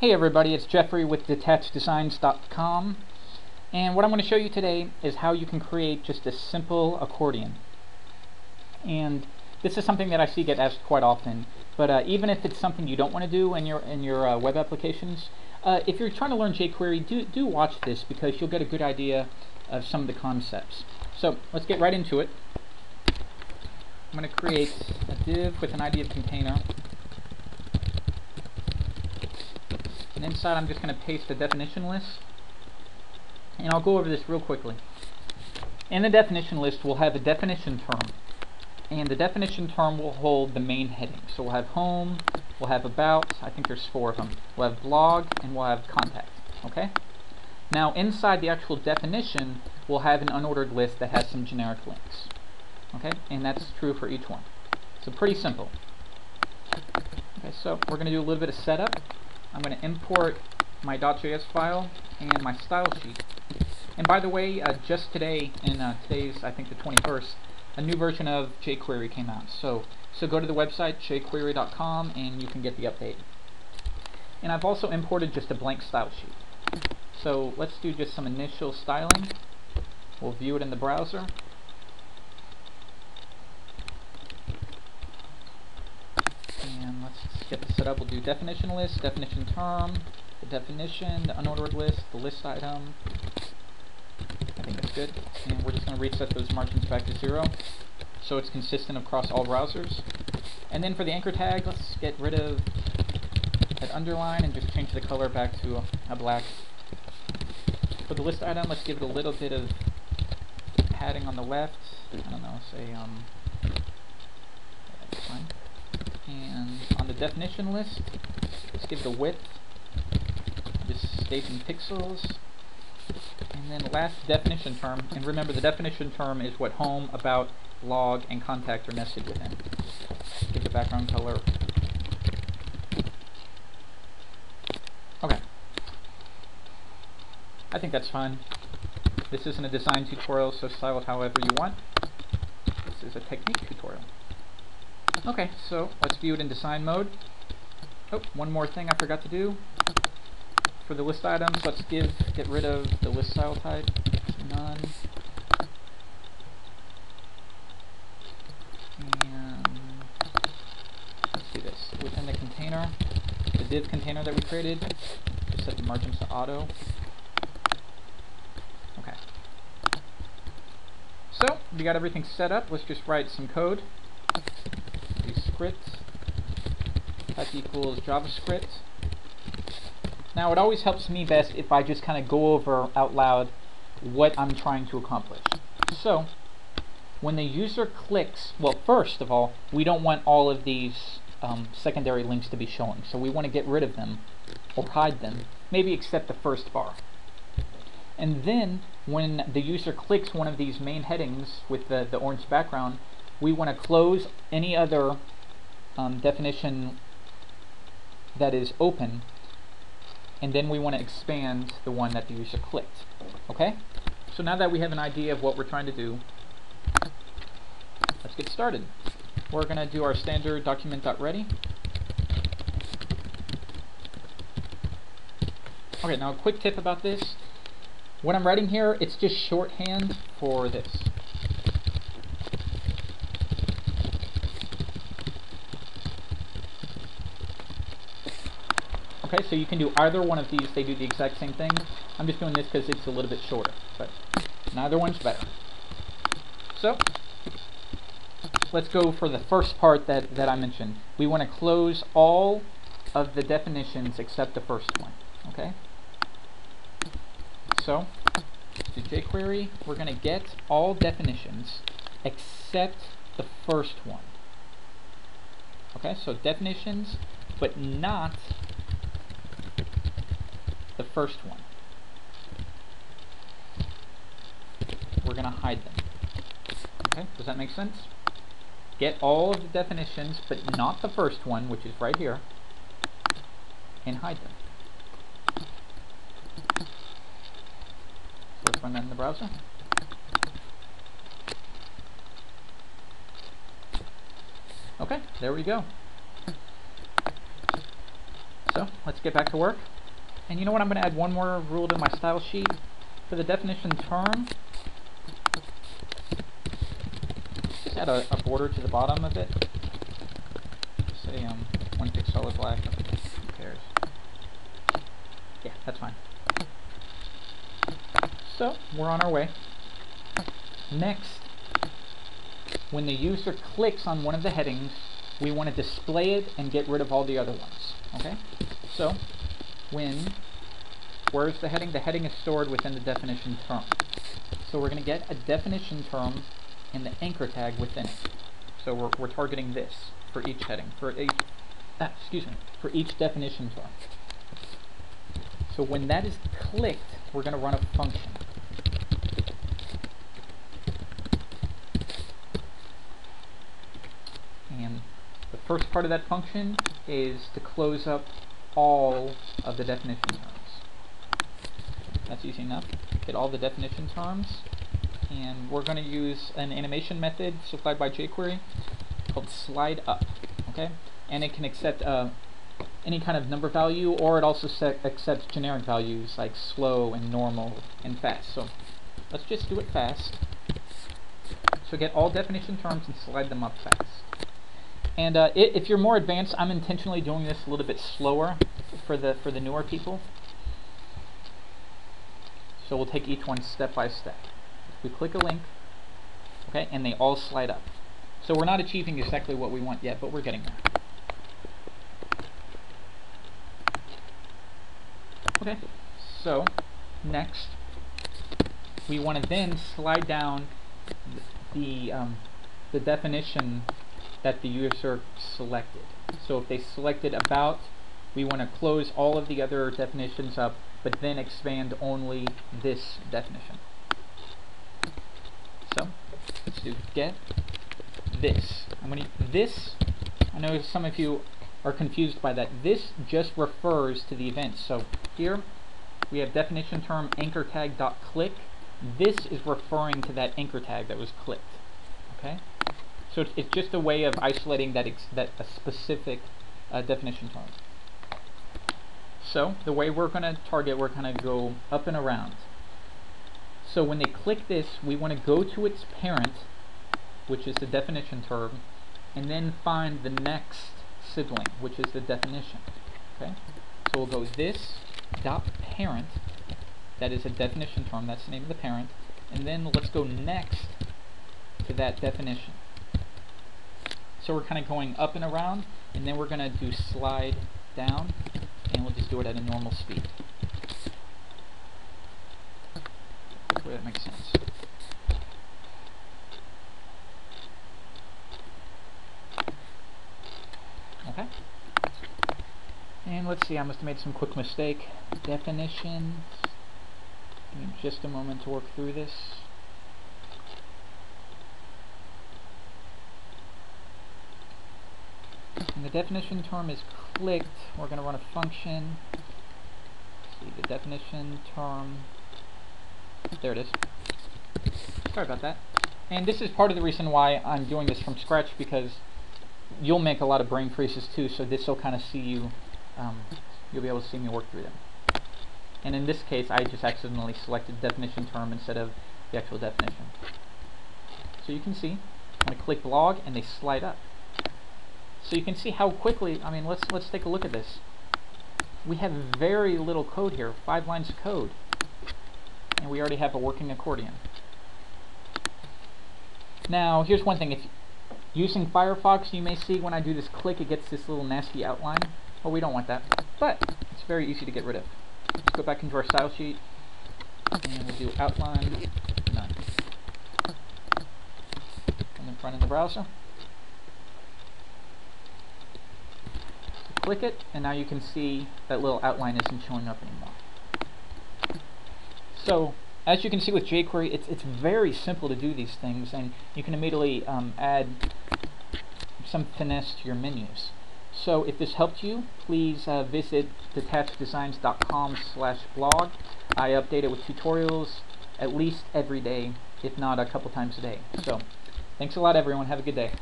Hey everybody, it's Jeffrey with detacheddesigns.com and what I'm going to show you today is how you can create just a simple accordion. And this is something that I see get asked quite often, but uh, even if it's something you don't want to do in your in your uh, web applications, uh, if you're trying to learn jQuery, do, do watch this because you'll get a good idea of some of the concepts. So let's get right into it. I'm going to create a div with an ID of container And inside I'm just going to paste the definition list. And I'll go over this real quickly. In the definition list we'll have a definition term. And the definition term will hold the main heading. So we'll have home, we'll have about, I think there's four of them. We'll have blog, and we'll have contact. Okay? Now inside the actual definition, we'll have an unordered list that has some generic links. Okay? And that's true for each one. So pretty simple. Okay, so we're going to do a little bit of setup. I'm going to import my .js file and my style sheet. And by the way, uh, just today, in uh, today's, I think the 21st, a new version of jQuery came out. So, so go to the website, jQuery.com, and you can get the update. And I've also imported just a blank style sheet. So let's do just some initial styling. We'll view it in the browser. Get this set up, we'll do definition list, definition term, the definition, the unordered list, the list item. I think that's good. And we're just going to reset those margins back to zero so it's consistent across all browsers. And then for the anchor tag, let's get rid of that underline and just change the color back to a, a black. For the list item, let's give it a little bit of padding on the left. I don't know, say, um. And on the definition list, let's give the width, just state in pixels. And then last definition term, and remember the definition term is what home, about, blog, and contact are nested within. Give the background color. Okay. I think that's fine. This isn't a design tutorial, so style it however you want. This is a technique tutorial. Okay, so let's view it in design mode. Oh, one more thing I forgot to do. For the list items, let's give get rid of the list style type. None. And let's do this. Within the container, the div container that we created, just set the margins to auto. Okay. So, we got everything set up. Let's just write some code script type equals JavaScript. Now it always helps me best if I just kind of go over out loud what I'm trying to accomplish. So when the user clicks, well first of all, we don't want all of these um, secondary links to be showing, so we want to get rid of them or hide them, maybe except the first bar. And then when the user clicks one of these main headings with the, the orange background, we want to close any other um, definition that is open and then we want to expand the one that the user clicked. Okay? So now that we have an idea of what we're trying to do, let's get started. We're going to do our standard document.ready. Okay, now a quick tip about this. What I'm writing here, it's just shorthand for this. Okay, so you can do either one of these. They do the exact same thing. I'm just doing this because it's a little bit shorter, but neither one's better. So, let's go for the first part that, that I mentioned. We want to close all of the definitions except the first one, okay? So, to jQuery, we're going to get all definitions except the first one. Okay, so definitions, but not the first one. We're going to hide them. Okay, does that make sense? Get all of the definitions, but not the first one, which is right here, and hide them. So let's run that in the browser. Okay, there we go. So let's get back to work. And you know what? I'm going to add one more rule to my style sheet. For the definition term, just add a, a border to the bottom of it. Say um, one pixel solid black. Who cares? Yeah, that's fine. So, we're on our way. Next, when the user clicks on one of the headings, we want to display it and get rid of all the other ones. Okay? So, when, where's the heading? The heading is stored within the definition term. So we're going to get a definition term and the anchor tag within it. So we're, we're targeting this for each heading, for each, ah, excuse me, for each definition term. So when that is clicked, we're going to run a function. And the first part of that function is to close up all of the definition terms. That's easy enough. Get all the definition terms. And we're going to use an animation method supplied by jQuery called slide up. Okay? And it can accept uh, any kind of number value, or it also accepts generic values like slow and normal and fast. So let's just do it fast. So get all definition terms and slide them up fast. And uh, it, if you're more advanced, I'm intentionally doing this a little bit slower for the for the newer people. So we'll take each one step by step. We click a link, okay, and they all slide up. So we're not achieving exactly what we want yet, but we're getting there. Okay, so next we want to then slide down the um, the definition that the user selected. So if they selected about, we want to close all of the other definitions up, but then expand only this definition. So let's do get this. I'm going to this. I know some of you are confused by that. This just refers to the event. So here we have definition term anchor tag dot click. This is referring to that anchor tag that was clicked. Okay. So it's, it's just a way of isolating that that a specific uh, definition term. So the way we're going to target, we're going to go up and around. So when they click this, we want to go to its parent, which is the definition term, and then find the next sibling, which is the definition. Okay? So we'll go this dot parent, that is a definition term, that's the name of the parent, and then let's go next to that definition. So we're kind of going up and around, and then we're going to do slide down, and we'll just do it at a normal speed. Hopefully that makes sense. Okay. And let's see, I must have made some quick mistake. Definitions. Give me just a moment to work through this. And the definition term is clicked. We're going to run a function. see the definition term. There it is. Sorry about that. And this is part of the reason why I'm doing this from scratch because you'll make a lot of brain freezes too, so this will kind of see you, um, you'll be able to see me work through them. And in this case, I just accidentally selected definition term instead of the actual definition. So you can see, I'm going to click blog and they slide up. So you can see how quickly, I mean, let's, let's take a look at this. We have very little code here, five lines of code. And we already have a working accordion. Now, here's one thing. If using Firefox, you may see when I do this click, it gets this little nasty outline. Well, we don't want that. But, it's very easy to get rid of. Let's go back into our style sheet. And we'll do outline none. And then front in the browser. Click it, and now you can see that little outline isn't showing up anymore. So, as you can see with jQuery, it's, it's very simple to do these things, and you can immediately um, add some finesse to your menus. So if this helped you, please uh, visit detacheddesigns.com slash blog. I update it with tutorials at least every day, if not a couple times a day. So, thanks a lot everyone. Have a good day.